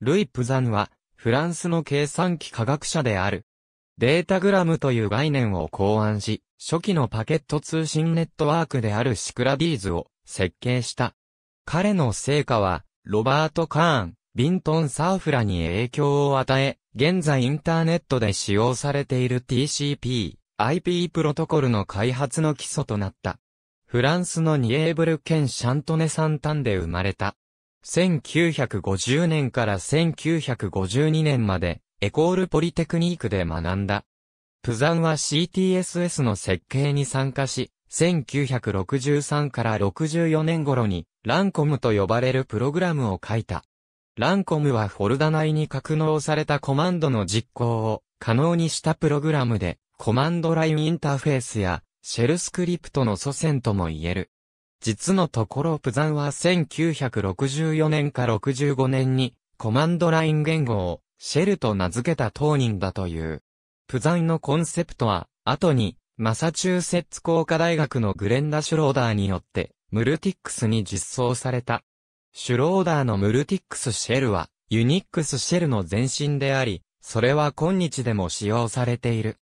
ルイ・プザンは、フランスの計算機科学者である。データグラムという概念を考案し、初期のパケット通信ネットワークであるシクラディーズを設計した。彼の成果は、ロバート・カーン、ビントン・サーフラに影響を与え、現在インターネットで使用されている TCP、IP プロトコルの開発の基礎となった。フランスのニエーブル県シャントネサンタンで生まれた。1950年から1952年まで、エコールポリテクニークで学んだ。プザンは CTSS の設計に参加し、1963から64年頃に、ランコムと呼ばれるプログラムを書いた。ランコムはフォルダ内に格納されたコマンドの実行を可能にしたプログラムで、コマンドラインインターフェースやシェルスクリプトの祖先とも言える。実のところプザンは1964年か65年にコマンドライン言語をシェルと名付けた当人だという。プザンのコンセプトは後にマサチューセッツ工科大学のグレンダ・シュローダーによってムルティックスに実装された。シュローダーのムルティックスシェルはユニックスシェルの前身であり、それは今日でも使用されている。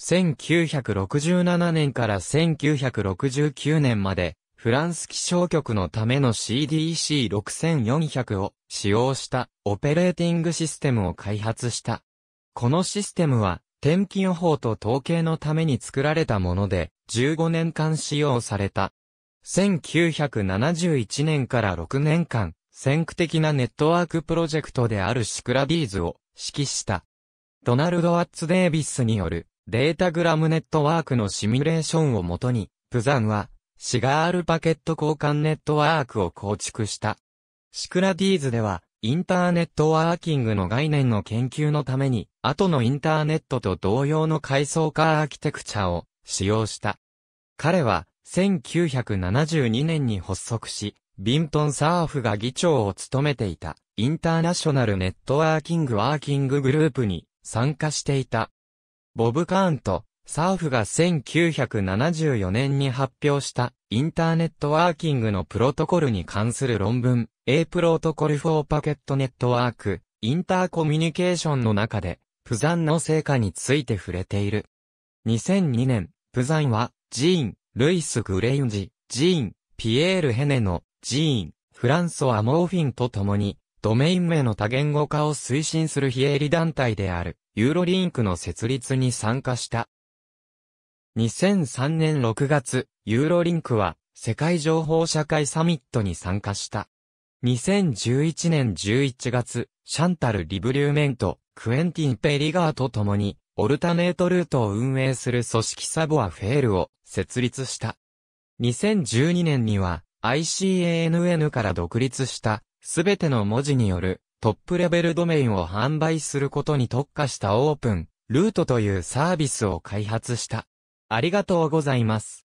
1967年から1969年まで、フランス気象局のための CDC6400 を使用したオペレーティングシステムを開発した。このシステムは天気予報と統計のために作られたもので15年間使用された。1971年から6年間、先駆的なネットワークプロジェクトであるシクラディーズを指揮した。ドナルド・ワッツ・デイビスによるデータグラムネットワークのシミュレーションをもとに、プザンは、シガールパケット交換ネットワークを構築した。シクラディーズでは、インターネットワーキングの概念の研究のために、後のインターネットと同様の階層化アーキテクチャを使用した。彼は、1972年に発足し、ビントン・サーフが議長を務めていた、インターナショナルネットワーキングワーキンググループに参加していた。ボブ・カーンとサーフが1974年に発表したインターネットワーキングのプロトコルに関する論文 A プロトコルフォーパケットネットワークインターコミュニケーションの中でプザンの成果について触れている。2002年、プザンはジーン、ルイス・グレインジ、ジーン、ピエール・ヘネのジーン、フランソワ・モーフィンと共にドメイン名の多言語化を推進する非営利団体であるユーロリンクの設立に参加した。2003年6月、ユーロリンクは世界情報社会サミットに参加した。2011年11月、シャンタル・リブリューメント、クエンティン・ペリガーと共に、オルタネートルートを運営する組織サボア・フェールを設立した。2012年には ICANN から独立したすべての文字によるトップレベルドメインを販売することに特化したオープン、ルートというサービスを開発した。ありがとうございます。